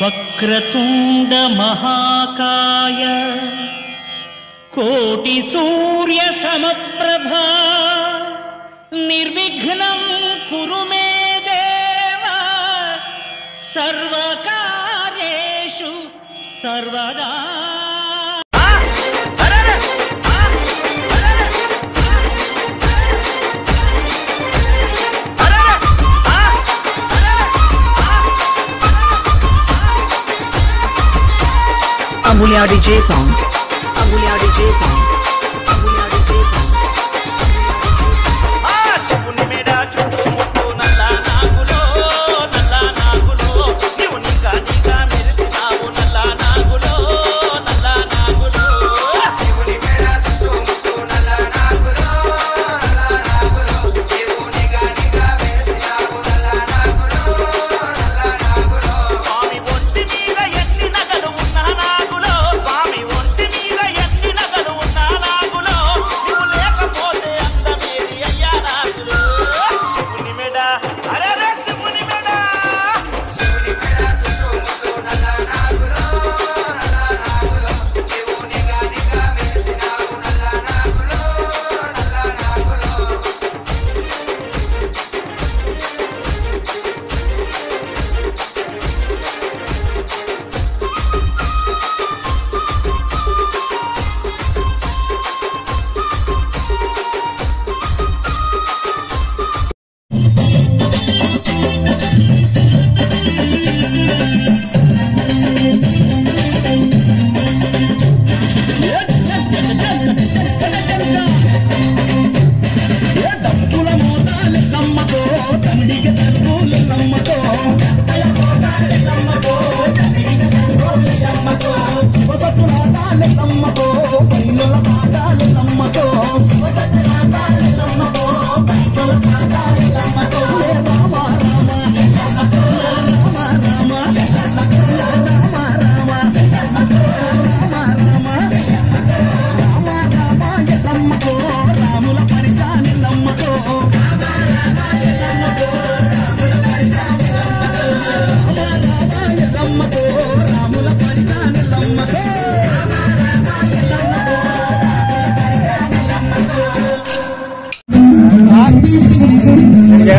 वक्रतुण्डमहाकाय कोटिसूर्यसमप्रभा निर्विघ्नं कुरु मे देव। सर्वकारेषु सर्वदा దేవ సర్వకార్యేషు సర్వదా Amulya DJ songs. Amulya DJ songs.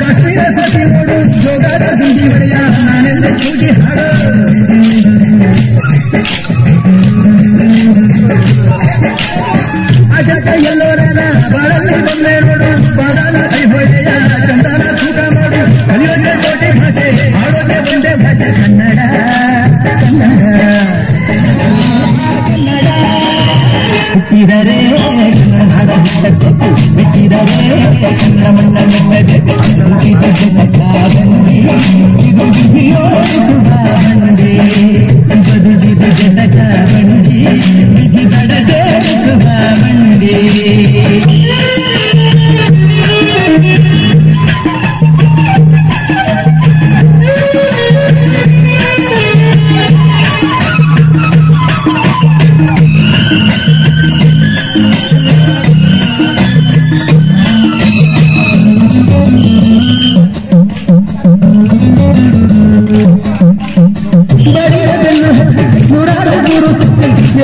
Kashmir ಸತಿ ನೋಡು ಜೋಗಾರ ಸಿಂಧಿ ಬಳಿಯ ನಾನೆಂದು ಕೂಗಿ ಹಾಡು ನೂರಾರು ಮೂರು ಸುತ್ತಿ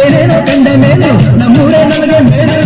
ಏನೇನೋ ಕಂಡ ಮೇಲೆ ನಮ್ಮೂರೇ ನನಗೆ ಬೇರೆ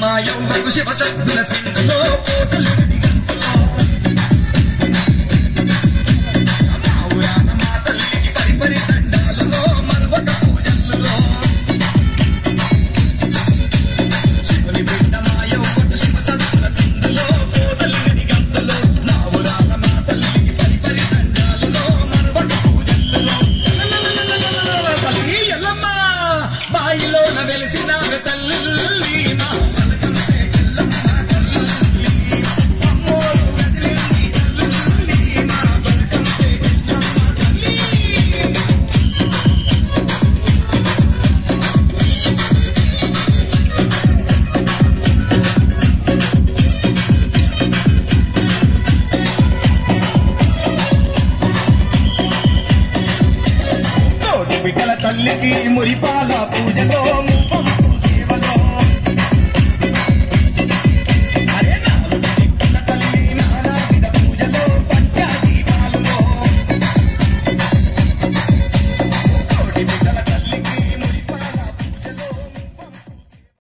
మాయం వైపు శివ సద్గుల సింధులో కోటలు మురికి మురిపాల పూజతో